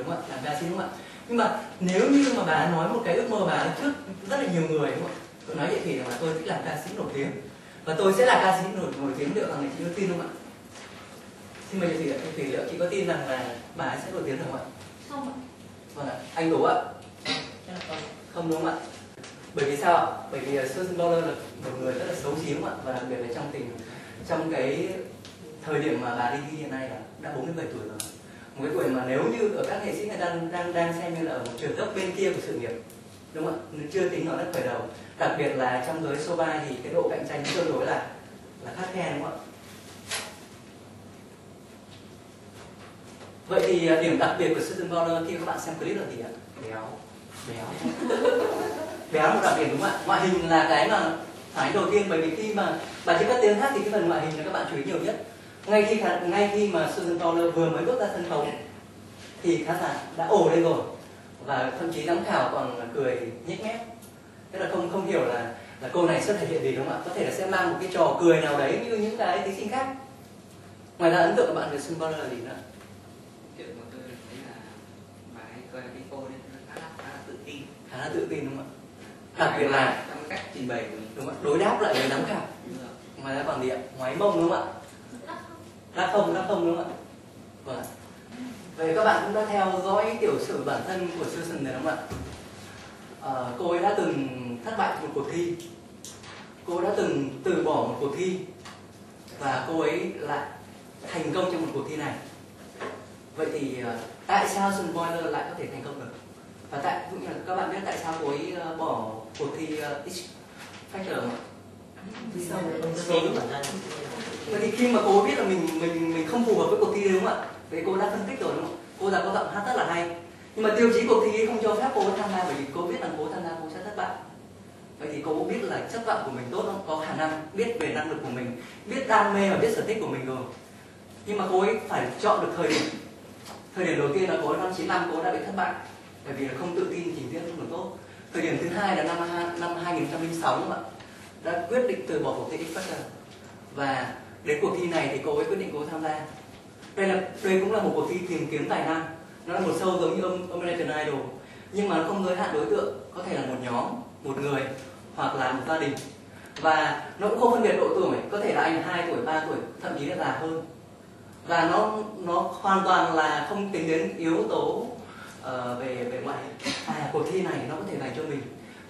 đúng không ạ? Làm ca sĩ đúng không ạ? Nhưng mà nếu như mà bà nói một cái ước mơ bà trước rất là nhiều người đúng không ạ? Tôi nói vậy thì là tôi thích làm ca sĩ nổi tiếng. Và tôi sẽ là ca sĩ nổi nổi tiếng liệu rằng chị có tin không ạ? Xin mời chị chị thủy liệu chị có tin rằng là bà sẽ nổi tiếng được không ạ? Không ạ. Vâng ạ. Anh đố ạ. Không đúng không ạ? Bởi vì sao ạ? Bởi vì uh, Susan Bowler là một người rất là xấu xí ạ? Và đặc biệt là trong tình trong cái thời điểm mà bà đi thi hiện nay là đã 47 tuổi rồi một cái tuổi mà nếu như ở các nghệ sĩ người ta đang đang xem như là ở một trường cấp bên kia của sự nghiệp đúng không ạ? Chưa tính nói đất khởi đầu. Đặc biệt là trong giới show vai thì cái độ cạnh tranh tương đối là là khắt khe đúng không ạ? Vậy thì uh, điểm đặc biệt của Susan Bowler khi các bạn xem clip là gì ạ? Béo. Béo. Béo một đặc điểm đúng không ạ? Ngoại hình là cái mà phản đầu tiên bởi vì khi mà bà chỉ cất tiếng hát thì cái phần ngoại hình là các bạn chú ý nhiều nhất ngay khi khán, ngay khi mà Susan Fowler vừa mới bước ra sân khấu thì khán giả đã ồ lên rồi. Và thậm chí giám khảo còn cười nhếch mép. Tức là không không hiểu là là cô này sẽ thể hiện gì đúng không ạ? Có thể là sẽ mang một cái trò cười nào đấy như những cái thí sinh khác. Ngoài ra ấn tượng của bạn về Susan Fowler là gì nữa? Chuyện của tôi thấy là bà ấy coi cái cô nên khá là khá là tự tin. Khá là tự tin đúng không ạ? Đặc biệt là trong cách trình bày đúng không ạ? Đối đáp lại với giám khảo. Ngoài ra còn gì ạ? Ngoái mông đúng không ạ đã không đã không đúng không ạ? Vâng. Ạ vậy các bạn cũng đã theo dõi tiểu sử bản thân của Susan rồi đúng không ạ? À, cô ấy đã từng thất bại một cuộc thi. Cô ấy đã từng từ bỏ một cuộc thi và cô ấy lại thành công trong một cuộc thi này. Vậy thì ờ, tại sao Susan Boiler lại có thể thành công được? Và tại cũng như là các bạn biết tại sao cô ấy ờ, bỏ cuộc thi X Factor không ạ? Vậy thì khi mà cô biết là mình mình mình không phù hợp với cuộc thi đấy đúng không ạ? Vậy cô đã phân tích rồi đúng không? Cô đã có giọng hát rất là hay. Nhưng mà tiêu chí cuộc thi không cho phép cô tham gia bởi vì cô biết rằng cô tham gia cô sẽ thất bại. Vậy thì cô biết là chất vọng của mình tốt không? Có khả năng biết về năng lực của mình, biết đam mê và biết sở thích của mình rồi. Nhưng mà cô ấy phải chọn được thời điểm. Thời điểm đầu tiên là cô ấy năm 95 cô đã bị thất bại bởi vì là không tự tin trình diễn không được tốt. Thời điểm thứ hai là năm năm 2006 đúng không ạ? Đã quyết định từ bỏ cuộc thi X Factor và đến cuộc thi này thì cô ấy quyết định cô tham gia. Đây là đây cũng là một cuộc thi tìm kiếm tài năng. Nó là một show giống như American Idol. Nhưng mà nó không giới hạn đối tượng. Có thể là một nhóm một người hoặc là một gia đình. Và nó cũng không phân biệt độ tuổi. Có thể là anh 2 tuổi 3 tuổi thậm chí là già hơn. Và nó nó hoàn toàn là không tính đến yếu tố uh, về về ngoại. Hình à cuộc thi này nó có thể dành cho mình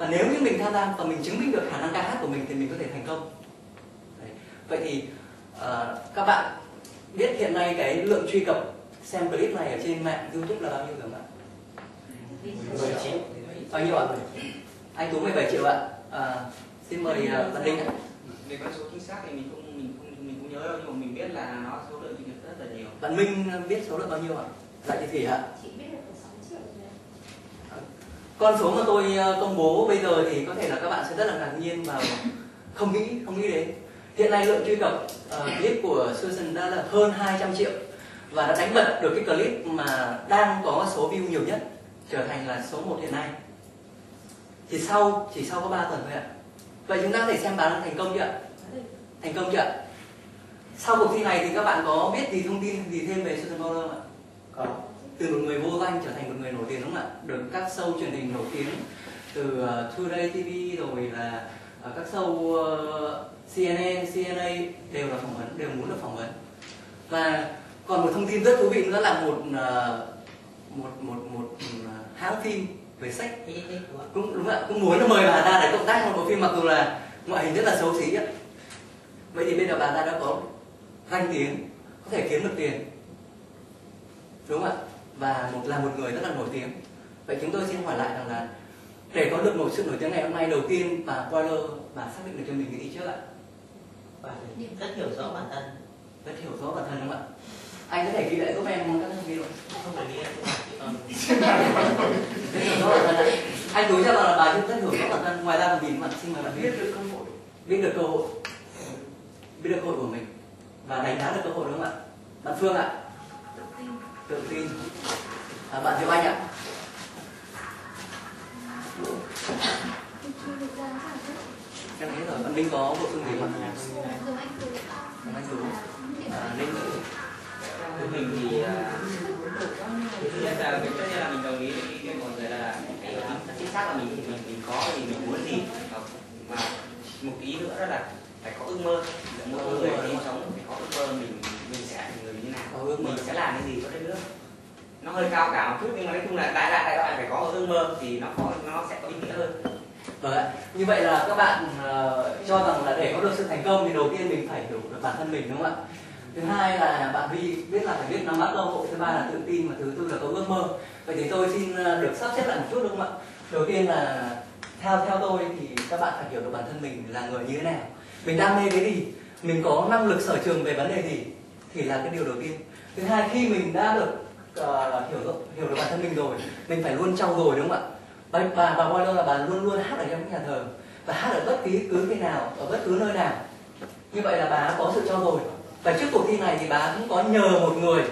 và nếu như mình tham gia và mình chứng minh được khả năng ca hát của mình thì mình có thể thành công. Đấy. vậy thì uh, các bạn biết hiện nay cái lượng truy cập xem clip này ở trên mạng youtube là bao nhiêu rồi ạ? 10 triệu bao nhiêu ạ? Anh tú 17 triệu ạ. À, xin mời uh, văn đinh ạ. Về con số chính xác thì mình không mình không mình không nhớ đâu nhưng mà mình biết là nó số lượng truy cập rất là nhiều. Bạn minh biết số lượng bao nhiêu ạ? Dạ chị thủy ạ. Chị biết được khoảng 6 triệu rồi ạ con số mà tôi ờ, công bố bây giờ thì có thể là các bạn sẽ rất là ngạc nhiên và không nghĩ không nghĩ đến. Hiện nay lượng truy cập uh, clip của Susan đã là hơn 200 triệu và đã đánh bật được cái clip mà đang có số view nhiều nhất trở thành là số 1 hiện nay. Thì sau chỉ sau có 3 tuần thôi ạ. Vậy chúng ta có thể xem bán thành công chưa ạ? Thành công chưa ạ? Sau cuộc thi này thì các bạn có biết gì thông tin gì thêm về Susan Bowler không ạ? Có từ một người vô danh trở thành một người nổi tiếng đúng không ạ? Được các show truyền hình nổi tiếng từ uh, Today TV rồi là uh, các show uh, CNN, CNA đều là phỏng vấn đều muốn được phỏng vấn. Và còn một thông tin rất thú vị nữa là một uh, một một một uh, hãng phim về sách. Cũng đúng ạ? Cũng muốn mời bà ta để cộng tác một bộ phim mặc dù là ngoại hình rất là xấu xí ạ. Vậy thì bây giờ bà ta đã có danh tiếng có thể kiếm được tiền. Đúng không ạ và một là một người rất là nổi tiếng. Vậy chúng tôi xin hỏi lại rằng là để có được một sự nổi tiếng ngày hôm nay đầu tiên bà Boiler bà xác định được cho mình cái gì trước ạ. Bạn rất hiểu rõ bản thân. Rất hiểu rõ bản thân đúng không ạ? Anh có thể ghi lại giúp em các thông tin không không phải um, rất hiểu rõ bản thân ạ. Anh đối cho là bà rất hiểu rõ bản thân. Ngoài ra còn gì bạn xin mời bạn biết được cơ hội. Biết được cơ hội. Biết được cơ hội của mình. Và đánh giá được cơ hội đúng không ạ? Bạn Phương ạ tự tin à, bạn Diệu Anh ạ. Em thấy rồi bạn Minh có bổ sung gì không giống anh Anh Tú à, Linh. Với mình thì à, thứ nhất là cái tất nhiên là mình đồng ý của mọi người là cái chính, xác là mình mình mình có thì mình muốn gì. Và, một ý nữa đó là phải có ước mơ. Mỗi người sinh sống phải có ước mơ mình mình sẽ thành người như Có nào. Ước mơ. mình sẽ làm cái gì nước nó hơi cao cả một chút nhưng mà nói chung là đại đại đại loại phải có ước mơ thì nó có nó sẽ có ý nghĩa hơn Vâng ạ. Như vậy là các bạn uh, cho rằng là để có được sự thành công thì đầu tiên mình phải hiểu được bản thân mình đúng không ạ? Thứ hai là bạn Vi biết là phải biết nắm bắt cơ hội, thứ ba là tự tin và thứ tư là có ước mơ. Vậy thì tôi xin ờ, được sắp xếp lại một chút đúng không ạ? Đầu tiên là theo theo tôi thì các bạn phải hiểu được bản thân mình là người như thế nào. Mình đam mê cái gì, mình có năng lực sở trường về vấn đề gì thì là cái điều đầu tiên. Thứ hai khi mình đã được uh, hiểu được hiểu được bản thân mình rồi, mình phải luôn trau dồi đúng không ạ? bà bà bà luôn là bà luôn luôn hát ở trong nhà thờ. Và hát ở bất kỳ cứ khi nào ở bất cứ nơi nào. Như vậy là bà có sự trau dồi. Và trước cuộc thi này thì bà cũng có nhờ một người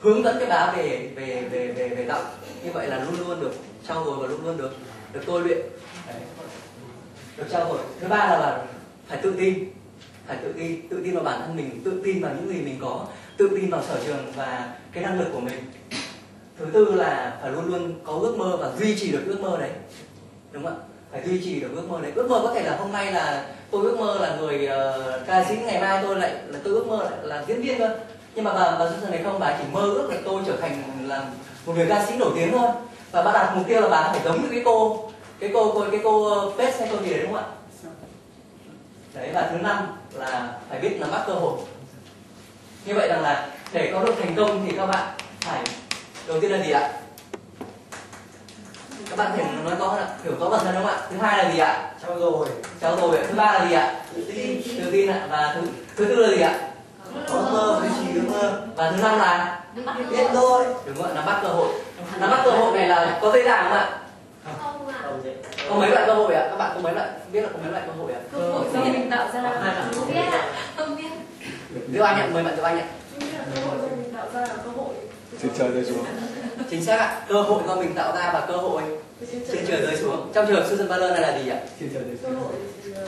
hướng dẫn cho bà về về về về về giọng như vậy là luôn luôn được trau dồi và luôn luôn được được tôi luyện. Đấy. được trau dồi. Thứ ba là bà phải tự tin phải tự tin tự tin vào bản thân mình tự tin vào những gì mình có tự tin vào sở trường và cái năng lực của mình. Thứ tư là phải luôn luôn có ước mơ và duy trì được ước mơ đấy. Đúng không ạ? Phải duy trì được ước mơ đấy. Ước mơ có thể là hôm nay là tôi ước mơ là người ờ, ca sĩ ngày mai tôi lại là tôi ước mơ lại là diễn viên cơ nhưng mà bà bà Susan này không bà chỉ mơ ước là tôi trở thành là một người ca sĩ nổi tiếng thôi. Và bà đặt mục tiêu là bà phải giống như cái cô cái cô cô cái cô Pet hay cô gì đấy đúng không ạ? Đấy và thứ năm là phải biết nắm bắt cơ hội. Như vậy rằng là để có được thành công thì các bạn phải đầu tiên là gì ạ? Các bạn thể nói rõ hơn ạ? Hiểu rõ bản thân đúng không ạ? Thứ hai là gì ạ? Trao dồi. Cháu rồi ạ. Thứ ba là gì ạ? Tự tin. Tự tin ạ. Và thứ thứ tư là gì ạ? Có mơ duy trì ước mơ. Và thứ năm là Biết thôi. Đúng rồi nắm bắt cơ hội. Nắm bắt cơ hội này là có dễ dàng Không ạ. Có mấy loại cơ hội ạ? Các bạn có mấy loại? Biết là có mấy loại cơ hội ạ? Cơ hội do mình tạo ra. Không biết ạ. Không biết. Diệu Anh ạ mời bạn Diệu Anh ạ. Cơ hội do mình tạo ra là cơ hội. trên trời rơi xuống. Chính xác ạ. Cơ hội do mình tạo ra và cơ hội trên trời rơi xuống. trong trường hợp Susan Butler này là gì ạ? Trên trời rơi Cơ xuống. hội thì ờ,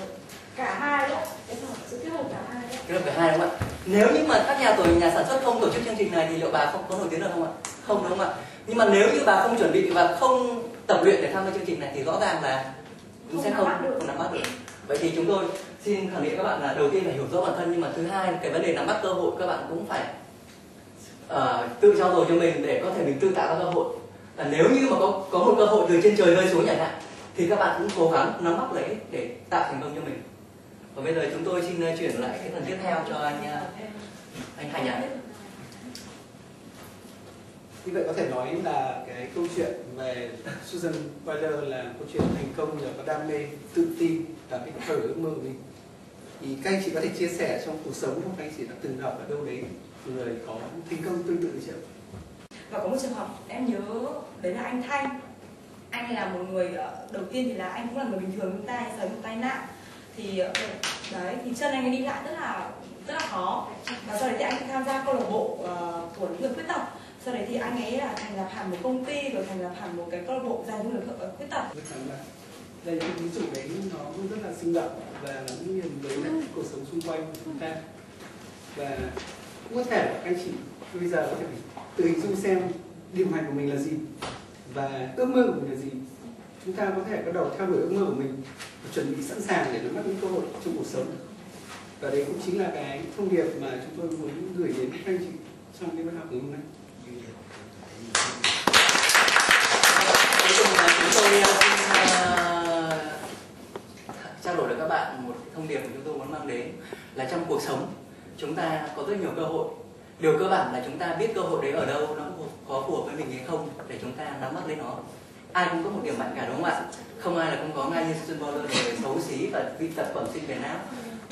cả hai đấy. Cái sự kết hợp cả hai đấy. cái là cả hai đúng không ạ? Nếu như mà các nhà tổ nhà sản xuất không tổ chức chương trình này thì liệu bà không có nổi tiếng được không ạ? Không đúng không ạ? Nhưng mà nếu như bà không chuẩn bị và không tập luyện để tham gia chương trình này thì rõ ràng là cũng sẽ Không không nắm bắt được. vậy thì chúng tôi xin khẳng định các bạn là đầu tiên phải hiểu rõ bản thân nhưng mà thứ hai cái vấn đề nắm bắt cơ hội các bạn cũng phải ờ, tự trao dồi cho mình để có thể mình tự tạo ra cơ hội và nếu như mà có có một cơ hội từ trên trời rơi xuống chẳng hạn thì các bạn cũng cố gắng nắm bắt lấy để tạo thành công cho mình và bây giờ chúng tôi xin ờ, chuyển lại cái phần tiếp theo cho anh ờ, anh Thành ạ như vậy có thể nói là cái câu chuyện về Susan Boiler là câu chuyện thành công nhờ có đam mê tự tin và cái thở ước mơ của mình. Thì các anh chị có thể chia sẻ trong cuộc sống không? Các anh chị đã từng gặp ở đâu đấy? Người có thành công tương tự như chị và có một trường hợp em nhớ đấy là anh Thanh. Anh là một người ờ, đầu tiên thì là anh cũng là người bình thường chúng ta anh xảy một tai nạn. Thì ờ, đấy thì chân anh ấy đi lại rất là rất là khó. Và sau đấy thì anh tham gia câu lạc bộ uh, của những người khuyết tật sau đấy thì anh ấy là thành lập hẳn một công ty, rồi thành lập hẳn một cái câu lạc bộ dành cho người khuyết- tật. Rất là là đây cái ví dụ đấy nó cũng rất là sinh động và nó cũng nhìn với cuộc sống xung quanh của chúng ta. Và cũng có thể anh chị bây giờ có thể tự hình dung xem điều mạnh của mình là gì và ước mơ của mình là gì. Chúng ta có thể bắt đầu theo đuổi ước mơ của mình và chuẩn bị sẵn sàng để nắm bắt những cơ hội trong cuộc sống. Và đấy cũng chính là cái thông điệp mà chúng tôi muốn gửi đến các anh chị trong cái bài học ngày hôm nay cuối cùng là chúng tôi ờ, xin ờ, trao đổi với các bạn một cái thông điệp mà chúng tôi muốn mang đến là trong cuộc sống, chúng ta có rất nhiều cơ hội. Điều cơ bản là chúng ta biết cơ hội đấy ở đâu, nó có phù hợp với mình hay không, để chúng ta nắm bắt lấy nó. Ai cũng có một điểm mạnh cả, đúng không ạ? Không ai là không có ngay như Susan Boiler người xấu xí và vi tập bẩm sinh về não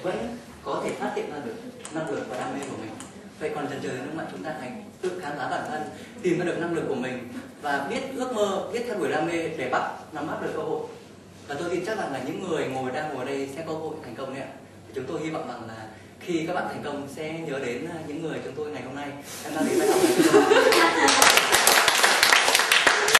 vẫn có thể phát hiện ra được năng lực và đam mê của mình. Vậy còn dần dần nếu mà chúng ta hãy tự khám phá bản thân, tìm ra được năng lực của mình và biết ước mơ, biết theo đuổi đam mê để bắt, nắm bắt được cơ hội. Và tôi tin chắc rằng là những người ngồi đang ngồi đây sẽ có cơ hội thành công đấy ạ chúng tôi hy vọng rằng là khi các bạn thành công sẽ nhớ đến à, những người chúng tôi ngày hôm nay. Em đang đến bài học này